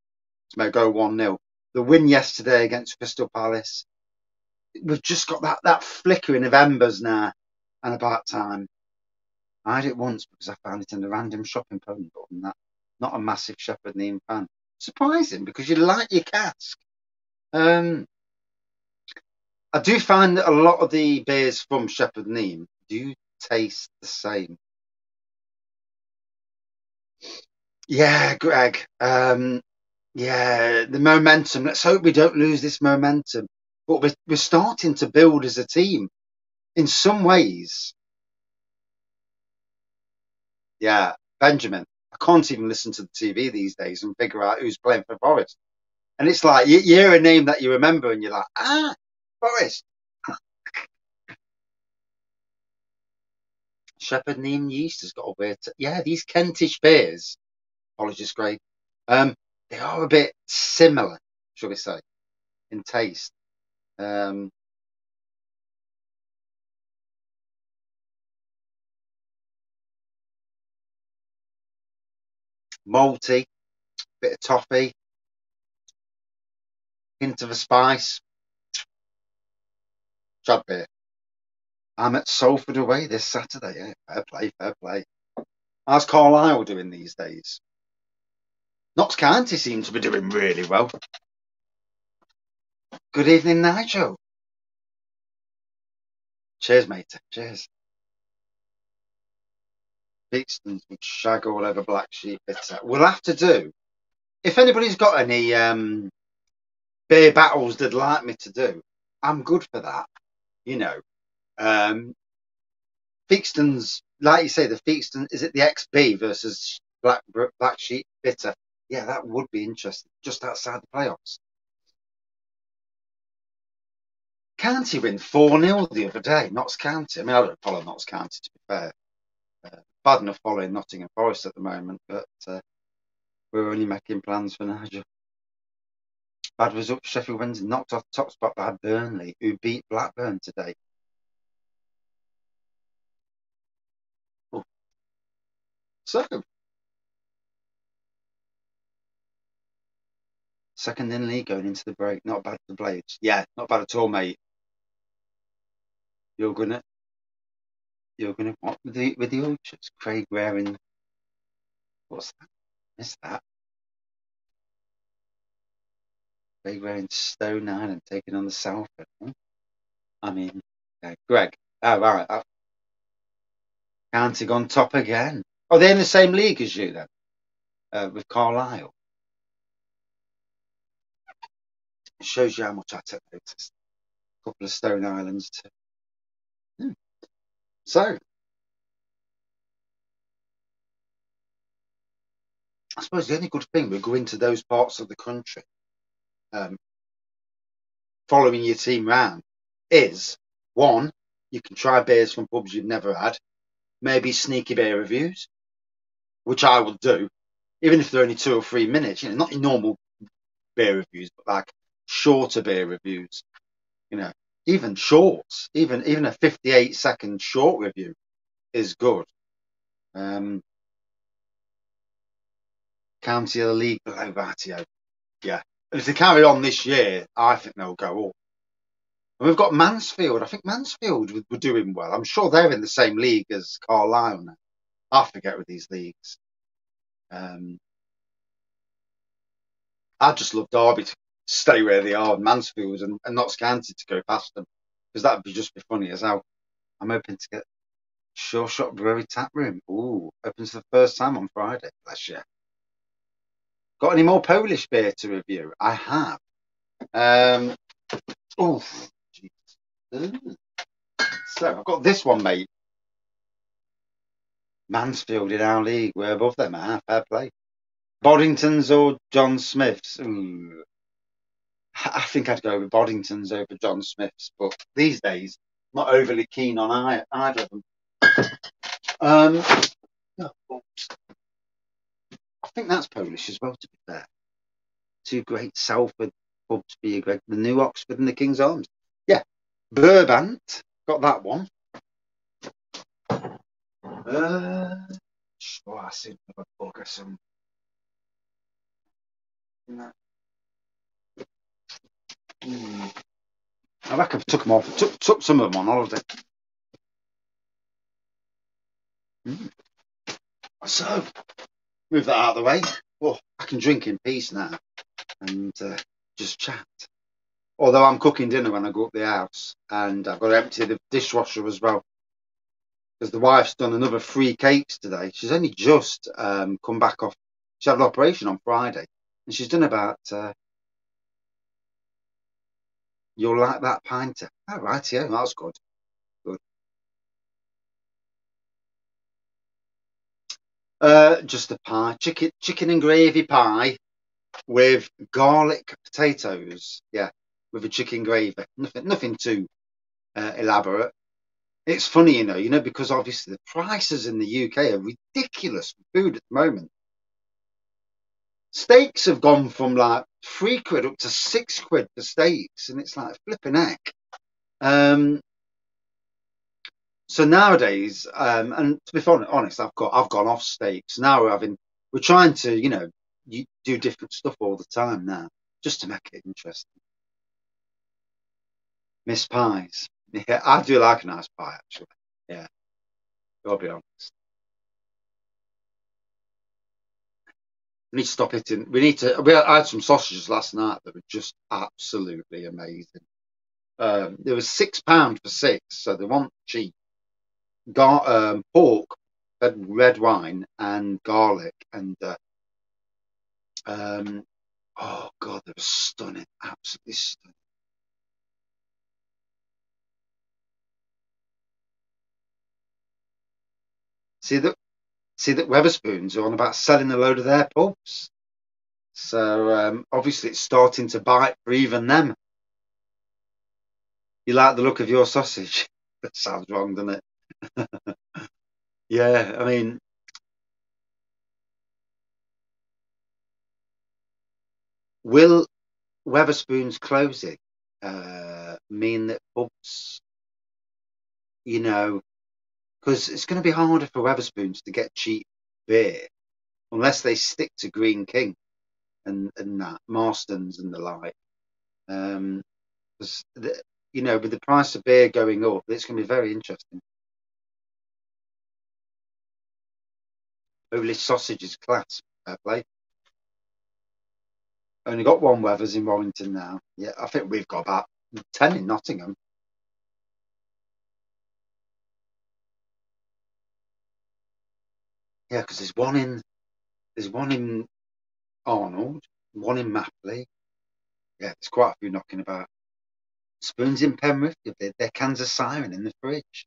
to go 1 0. The win yesterday against Crystal Palace, we've just got that that flickering of embers now, and about time. I had it once because I found it in a random shopping pony, but that not a massive Shepherd Neame fan. Surprising because you like your cask. Um, I do find that a lot of the beers from Shepherd Neame do taste the same. Yeah, Greg. Um, yeah, the momentum. Let's hope we don't lose this momentum. But we're, we're starting to build as a team. In some ways, yeah, Benjamin. I can't even listen to the TV these days and figure out who's playing for Forest. And it's like you, hear a name that you remember, and you're like, ah, Forest. (laughs) Shepherd Neame Yeast has got a weird. T- yeah, these Kentish beers. Apologies, Greg. Um, they are a bit similar, shall we say, in taste. Um, malty, bit of toffee, hint of a spice. Chad beer. I'm at Salford away this Saturday. Yeah, fair play, fair play. How's Carlisle doing these days? Notts County seem to be doing really well. Good evening, Nigel. Cheers, mate. Cheers. Theakstons would shag all over Black Sheep. Bitter. We'll have to do. If anybody's got any um, beer battles they'd like me to do, I'm good for that. You know, um, Theakston's, like you say, the Feakston, is it the XB versus Black Black Sheep Bitter? Yeah, that would be interesting. Just outside the playoffs. County win 4 0 the other day, Notts County. I mean, I don't follow Notts County to be fair. Uh, bad enough following Nottingham Forest at the moment, but uh, we're only making plans for Nigel. Bad result Sheffield Wednesday knocked off top spot by Burnley, who beat Blackburn today. Oh. So, second in league going into the break. Not bad for the Blades. Yeah, not bad at all, mate. You're gonna, you're gonna what with the with the Orchards? Craig wearing, what's that? Missed that. Craig wearing Stone Island taking on the. Huh? I mean, uh, Greg. Oh right, uh, County on top again. Are they in the same league as you then? Uh, with Carlisle. It shows you how much I take notice. A couple of Stone Islands too. So, I suppose the only good thing we go into those parts of the country, um, following your team round, is one, you can try beers from pubs you've never had, maybe sneaky beer reviews, which I will do, even if they're only two or three minutes. You know, not your normal beer reviews, but like shorter beer reviews. You know, even shorts, even even a 58 second short review is good. Um, County of the League below Vatio. Yeah. And if they carry on this year, I think they'll go up. And we've got Mansfield. I think Mansfield were doing well. I'm sure they're in the same league as Carlisle. I forget with these leagues. Um, I just love Derby to stay where they are, Mansfield and, and County to go past them because that'd be just be funny as hell. I'm hoping to get Sure Shot Brewery Tap Room. Ooh, opens for the first time on Friday. Bless you. Got any more Polish beer to review? I have. Um, oh, so I've got this one, mate. Mansfield in our league. We're above them. Ah, fair play. Boddington's or John Smith's? Ooh. I think I'd go with Boddington's over John Smith's, but these days, not overly keen on either of them. Um, I think that's Polish as well, to be fair. Two great Salford pubs you, Greg. The New Oxford and the King's Arms. Yeah. Burbant. Got that one. Uh, oh, I see a bugger some. Mm. I reckon I took them off. Took, took some of them on holiday. Mm. So, move that out of the way. Oh, I can drink in peace now and uh, just chat. Although I'm cooking dinner when I go up the house and I've got to empty the dishwasher as well. Because the wife's done another three cakes today. She's only just um, come back off. She had an operation on Friday and she's done about uh, You'll like that pinter. Oh, right, yeah, that's good. Good. Uh, just a pie, chicken, chicken and gravy pie with garlic potatoes. Yeah, with a chicken gravy. Nothing, nothing too uh, elaborate. It's funny, you know, you know, because obviously the prices in the UK are ridiculous for food at the moment. Steaks have gone from like three quid up to six quid for steaks, and it's like flipping heck. Um, so nowadays, um, and to be honest, I've got I've gone off steaks. Now we're having we're trying to you know you do different stuff all the time now just to make it interesting. Miss pies, (laughs) yeah, I do like a nice pie actually. Yeah, I'll be honest. Need to stop eating. We need to. We had, I had some sausages last night that were just absolutely amazing. Um, there was six pound for six, so they weren't cheap. Gar- um, pork, red wine, and garlic, and uh, um, oh god, they were stunning, absolutely stunning. See that see that Wetherspoons are on about selling a load of their pubs. So um, obviously it's starting to bite for even them. You like the look of your sausage? (laughs) that sounds wrong, doesn't it? (laughs) yeah, I mean, will Wetherspoons closing uh, mean that pubs, you know, because it's going to be harder for Wetherspoons to get cheap beer unless they stick to Greene King and and that Marston's and the like. Um, the, you know, with the price of beer going up, it's going to be very interesting. Polish sausage is class. Fair play. Only got one Weathers in Warrington now. Yeah, I think we've got about ten in Nottingham. Yeah, because there's one in there's one in Arnold, one in Mapperley. Yeah, there's quite a few knocking about. Spoons in Penrith, their, their cans of siren in the fridge.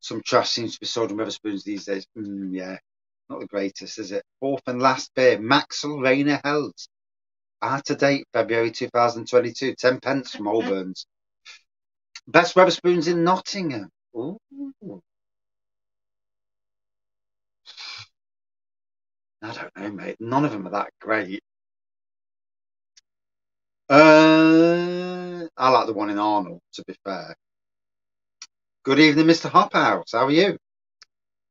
Some trash seems to be sold in Wetherspoons these days. Mm, yeah, not the greatest, is it? Fourth and last beer, Maxwell Rayner Hells. Ah, to date, February 2022, 10 pence from Allburns. Best Wetherspoons in Nottingham. Ooh. I don't know, mate. None of them are that great. Uh, I like the one in Arnold, to be fair. Good evening, Mr. Hophouse. How are you?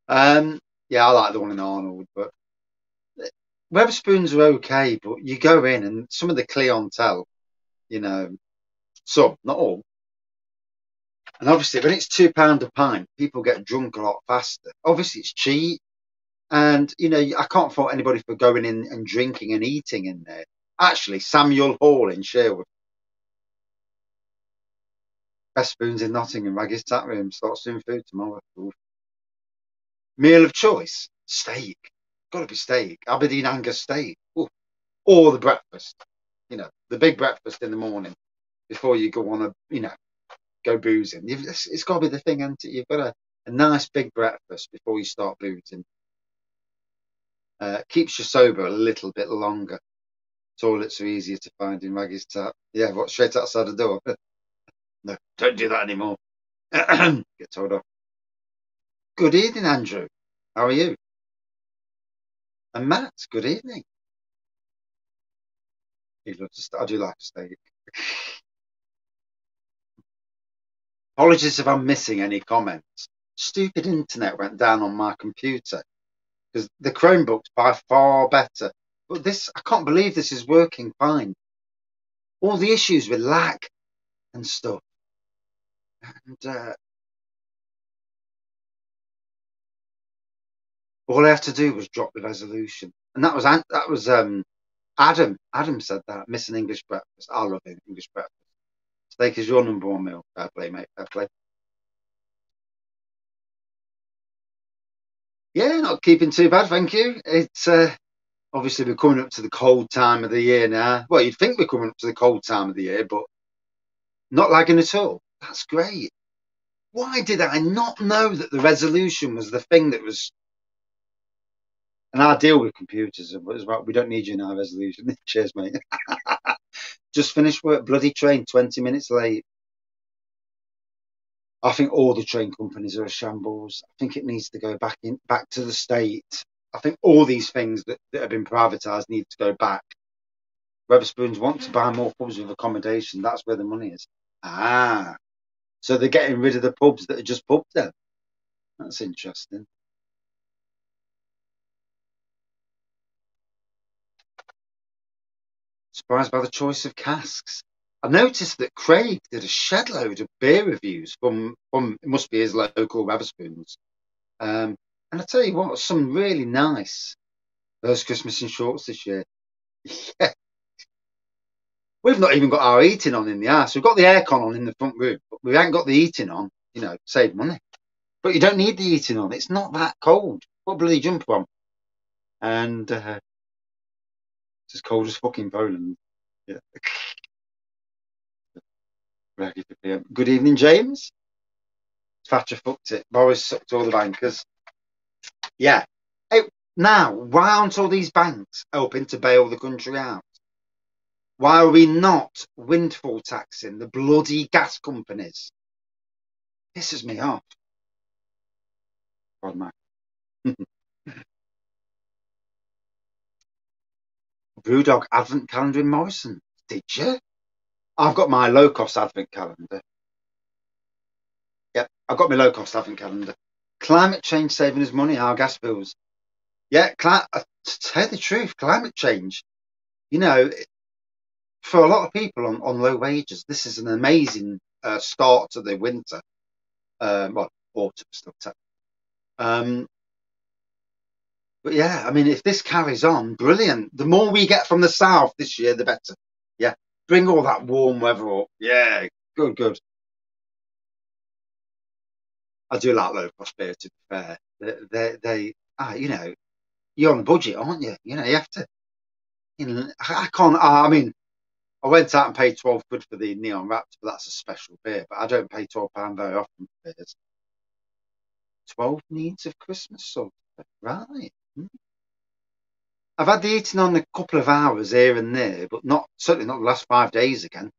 Um, yeah, I like the one in Arnold, but Wetherspoons are okay, but you go in and some of the clientele, you know, some, not all, and obviously, when it's two pound a pint, people get drunk a lot faster. Obviously, it's cheap, and you know I can't fault anybody for going in and drinking and eating in there. Actually, Samuel Hall in Sherwood, best spoons in Nottingham, Maggie's tap room. Start soon food tomorrow. Oof. Meal of choice: steak. Got to be steak. Aberdeen Angus steak, Oof. or the breakfast. You know, the big breakfast in the morning before you go on a you know go boozing. You've, it's, it's got to be the thing, and you've got a, a nice big breakfast before you start boozing. Uh, keeps you sober a little bit longer. Toilets are easier to find in Maggie's tap. Yeah, what straight outside the door. (laughs) no, don't do that anymore. (clears throat) Get told off. Good evening, Andrew. How are you? And Matt, good evening. He loves I do like steak. (laughs) Apologies if I'm missing any comments. Stupid internet went down on my computer because the Chromebook's by far better but this, I can't believe this is working fine. All the issues with lag and stuff. And uh, all I have to do was drop the resolution. And that was, that was, um, Adam, Adam said that, missing English breakfast. I love English breakfast. Steak is your number one meal. Fair play, mate. Fair play. Yeah, not keeping too bad, thank you. It's uh, obviously we're coming up to the cold time of the year now. Well, you'd think we're coming up to the cold time of the year, but not lagging at all. That's great. Why did I not know that the resolution was the thing that was? And I deal with computers as well. We don't need you in our resolution. (laughs) Cheers, mate. (laughs) Just finished work. Bloody train, twenty minutes late. I think all the train companies are a shambles. I think it needs to go back in back to the state. I think all these things that, that have been privatised need to go back. Wetherspoons want to buy more pubs with accommodation. That's where the money is. Ah, so they're getting rid of the pubs that are just pubs then. That's interesting. Surprised by the choice of casks. I noticed that Craig did a shed load of beer reviews from, from it must be his local Wetherspoons. Um, and I tell you what, some really nice first Christmas in shorts this year. (laughs) Yeah. We've not even got our eating on in the house. We've got the aircon on in the front room, but we haven't got the eating on. You know, save money. But you don't need the eating on. It's not that cold. What bloody jumper on? And uh, it's as cold as fucking Poland. Yeah. Good evening, James. Thatcher fucked it. Boris sucked all the bankers. Yeah. Now, why aren't all these banks helping to bail the country out? Why are we not windfall taxing the bloody gas companies? Pisses me off. God, man. (laughs) Brewdog Advent Calendar in Morrison. Did you? I've got my low cost advent calendar. Yep, I've got my low cost advent calendar. Climate change saving us money, our gas bills. Yeah, uh, to tell the truth, climate change, you know, for a lot of people on, on low wages, this is an amazing uh, start to the winter. Um, well, autumn stuff. Um, but yeah, I mean, if this carries on, brilliant. The more we get from the south this year, the better. Yeah, bring all that warm weather up. Yeah, good, good. I do like low cost beer. To be fair, they, they, they ah, you know, you're on a budget, aren't you? You know, you have to. You know, I, can't. I mean, I went out and paid twelve quid for the Neon Raptor, but that's a special beer. But I don't pay twelve pound very often for beers. Twelve needs of Christmas salt, right? I've had the eating on a couple of hours here and there, but not certainly not the last five days again.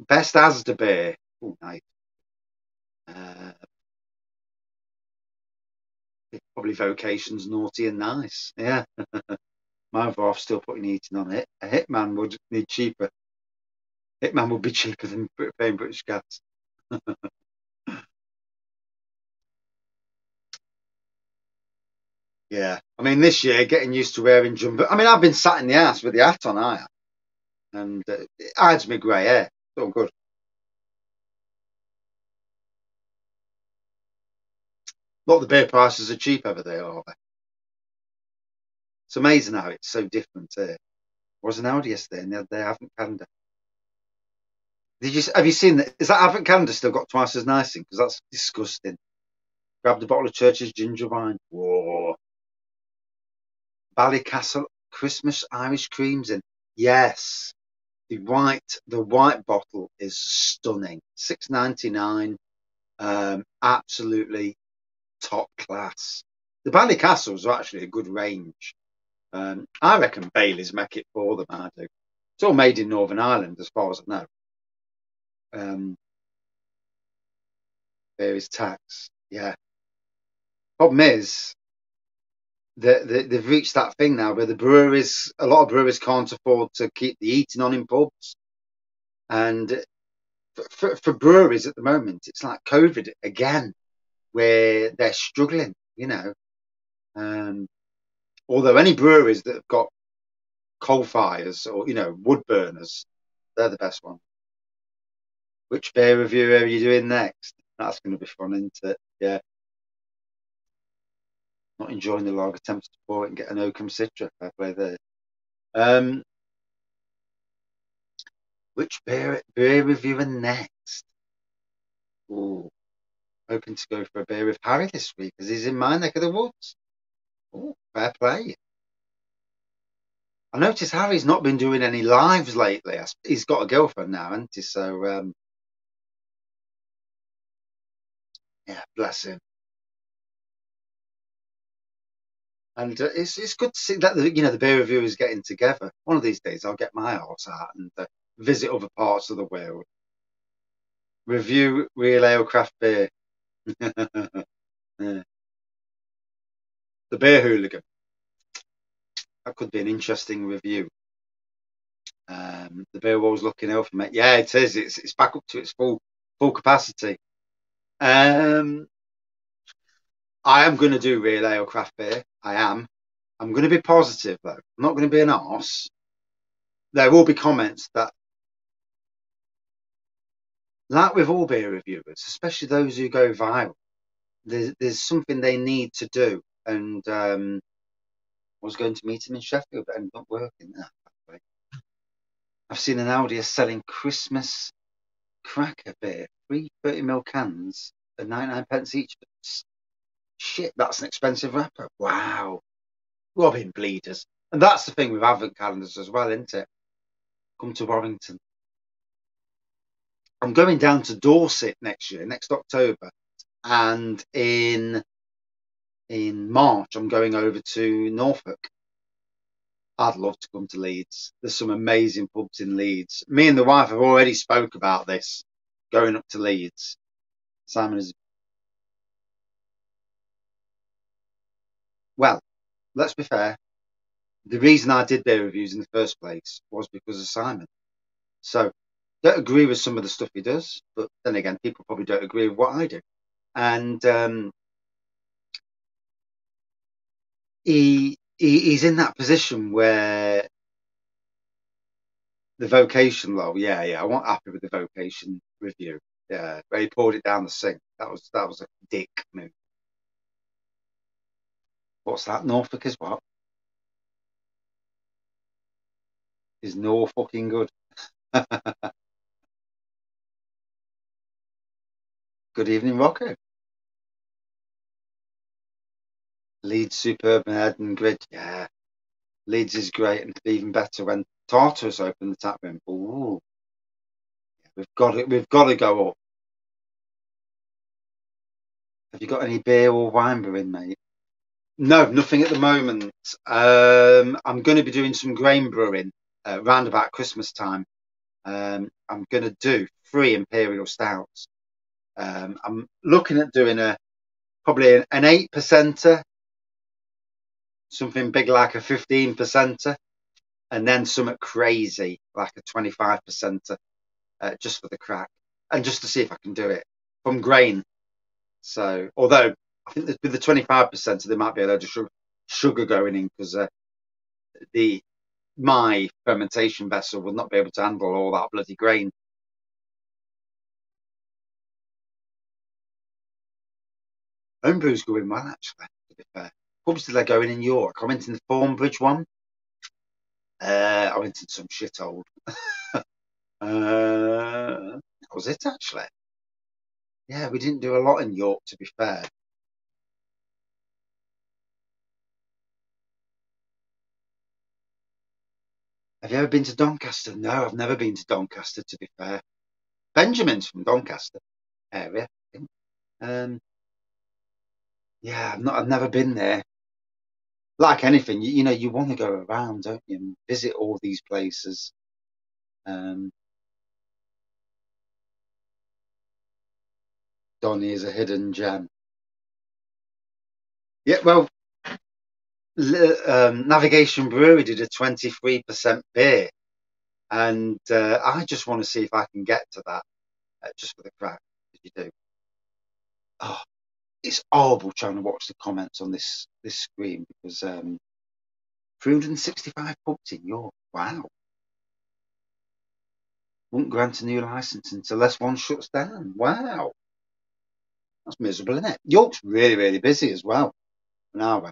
Best Asda beer. Oh, nice. Uh, probably vocations naughty and nice. Yeah. (laughs) My wife still putting eating on it. A hitman would need cheaper. Hitman would be cheaper than paying British gas. (laughs) Yeah, I mean, this year getting used to wearing jumper. I mean, I've been sat in the house with the hat on, I and uh, it hides me grey hair. All good. Not the beer prices are cheap over there, are they? It's amazing how it's so different here. I was in Aldi yesterday and they Advent calendar. Did you have you seen that? Is that Advent calendar still got twice as nice in? Because that's disgusting. Grabbed a bottle of Church's ginger wine. Whoa. Ballycastle Christmas Irish creams in. Yes, the white the white bottle is stunning. Six ninety nine. Um, absolutely top class. The Ballycastles are actually a good range. Um, I reckon Bailey's make it for them. I do. It's all made in Northern Ireland, as far as I know. Um, there is tax. Yeah. Problem is, they, they, have reached that thing now where the breweries, a lot of breweries can't afford to keep the eating on in pubs. And for, for, breweries at the moment, it's like COVID again, where they're struggling, you know. Um, although any breweries that have got coal fires or you know wood burners. They're the best one. Which beer review are you doing next? That's going to be fun, isn't it? Yeah. Not enjoying the lager attempts to pour it and get an Oakham Citra. Play there. Um, which beer beer reviewer next? Oh, hoping to go for a beer with Harry this week because he's in my neck of the woods. Oh, fair play. I noticed Harry's not been doing any lives lately. He's got a girlfriend now, hasn't he? So, um, yeah, bless him. And uh, it's it's good to see that the, you know the beer reviewers getting together. One of these days, I'll get my horse out and uh, visit other parts of the world. Review real ale craft beer. (laughs) yeah. The beer hooligan that could be an interesting review. Um, the beer was looking out for me. Yeah, it is. It's it's back up to its full full capacity. Um, I am going to do real ale craft beer. I am. I'm going to be positive though. I'm not going to be an arse. There will be comments that, like with all beer reviewers, especially those who go viral, there's, there's something they need to do, and um, I was going to meet him in Sheffield, but ended up working there. I've seen an Aldi selling Christmas cracker beer, three 30 ml cans at 99 pence each. Shit, that's an expensive wrapper. Wow. Robin Bleeders. And that's the thing with advent calendars as well, isn't it? Come to Warrington. I'm going down to Dorset next year, next October. And in in March, I'm going over to Norfolk. I'd love to come to Leeds. There's some amazing pubs in Leeds. Me and the wife have already spoke about this, going up to Leeds. Simon is. Well, let's be fair. The reason I did their reviews in the first place was because of Simon. So, don't agree with some of the stuff he does, but then again, people probably don't agree with what I do. And um, he, he he's in that position where the vocation low, yeah, yeah, I wasn't happy with the vocation review. Yeah, where he poured it down the sink. That was that was a dick move. What's that? Norfolk is what? Is no fucking good. (laughs) good evening, Rocco. Leeds superb and grid. Yeah. Leeds is great and even better when Tartarus opened the tap room. Ooh. We've got it. We've got to go up. Have you got any beer or wine brewing, mate? No, nothing at the moment. Um, I'm going to be doing some grain brewing uh, around about Christmas time. Um, I'm going to do three imperial stouts. Um, I'm looking at doing a probably an, an eight percenter something big like a 15 percenter, and then something crazy like a 25 percenter, uh, just for the crack, and just to see if I can do it from grain. So, although I think with the 25 percenter, there might be a load of sugar, sugar going in because uh, the my fermentation vessel will not be able to handle all that bloody grain. Homebrew's going well, actually, to be fair pubs did I go in in York? I went in the Thornbridge one. Uh, I went in some shithole. (laughs) uh, that was it, actually. Yeah, we didn't do a lot in York, to be fair. Have you ever been to Doncaster? No, I've never been to Doncaster, to be fair. Benjamin's from Doncaster area. Um, yeah, I've not. I've never been there like anything, you, you know, you want to go around, don't you, and visit all these places. Um, Donny is a hidden gem. Yeah, well, um, Navigation Brewery did a 23% beer, and uh, I just want to see if I can get to that uh, just for the crack. You do. Oh, it's horrible trying to watch the comments on this this screen because um, 365 pubs in York. Wow. Won't grant a new licence unless one shuts down. Wow. That's miserable, isn't it? York's really, really busy as well. Now,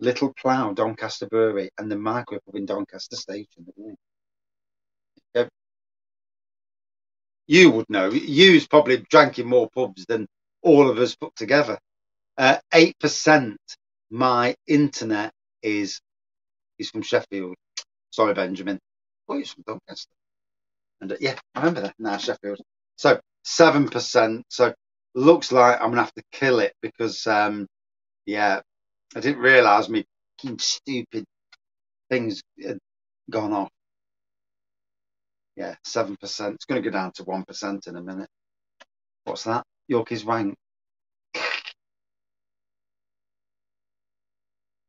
Little Plough, Doncaster Brewery, and the Pub in Doncaster Station. You would know. You's probably drank in more pubs than all of us put together. Uh, eight percent. My internet is is from Sheffield. Sorry, Benjamin. Oh, he's from Doncaster. And uh, yeah, I remember that now, Sheffield. So seven percent. So looks like I'm gonna have to kill it because um, yeah, I didn't realise me stupid things had gone off. Yeah, seven percent. It's going to go down to one percent in a minute. What's that? Yorkie's wank.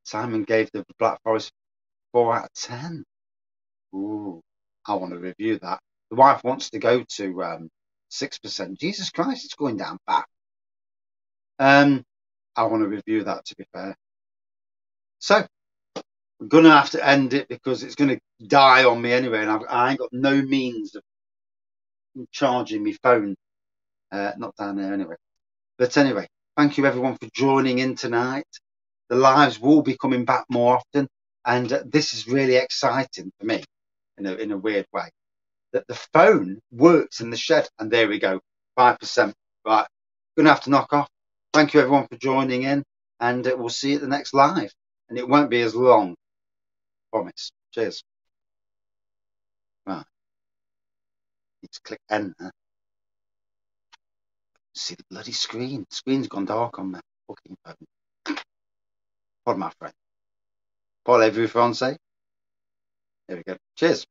Simon gave the Black Forest four out of ten. Ooh, I want to review that. The wife wants to go to um, six percent. Jesus Christ, it's going down back. Um, I want to review that. To be fair, so I'm gonna have to end it because it's gonna die on me anyway, and I've, I ain't got no means of charging my phone. Uh, not down there anyway. But anyway, thank you everyone for joining in tonight. The lives will be coming back more often, and uh, this is really exciting for me in a in a weird way. That the phone works in the shed, and there we go, five percent. Right, gonna have to knock off. Thank you everyone for joining in, and uh, we'll see you at the next live and it won't be as long. Promise. Cheers. Right. Need to click enter. See the bloody screen. The screen's gone dark on my fucking phone. Pardon my friend. Paul every Francais. There we go. Cheers.